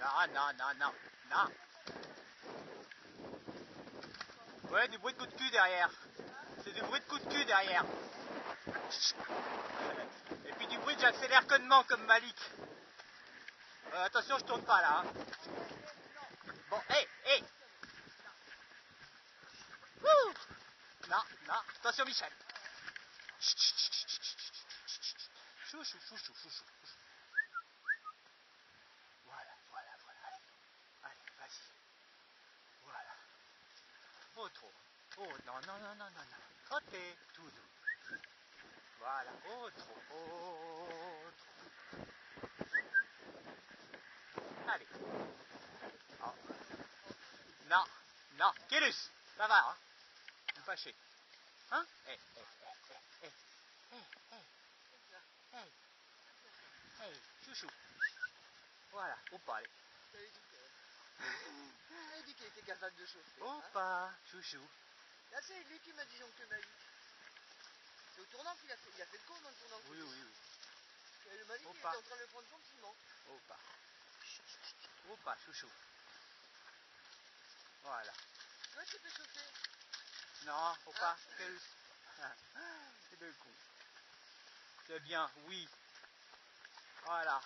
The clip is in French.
Non, non, non, non, non. Ouais, du bruit de coup de cul derrière. C'est du bruit de coup de cul derrière. Et puis du bruit que j'accélère connement comme Malik. Euh, attention, je tourne pas là. hein. Bon, hé, hé. Non, non, attention Michel. Chou, chou, chou, chou, chou, chou. Voilà, voilà, voilà. Allez, allez, vas-y. Voilà. Oh, Oh, non, non, non, non, non, non. Tout doux. Voilà. Oh, trop. Oh, trop. Allez. Oh. Non, non. Kélus, ça va, hein? Vous fâchez. Hein? Eh, eh, eh, eh, eh, eh, eh, eh, chouchou. Voilà, ou pas, allez. T'avais dit que- t'avais dit qu'il était capable de chauffer. Ou hein. pas, chouchou. Là, c'est lui qui m'a dit oncle Malik. C'est au tournant qu'il a fait. Il a fait le con dans le tournant. Oui, oui, oui. Et le Malik, Faut il était en train de prendre son ciment. Ou pas. Ou pas, chouchou. Voilà. Toi, tu peux chauffer. Non, faut pas. C'est de con. C'est bien, oui. Voilà.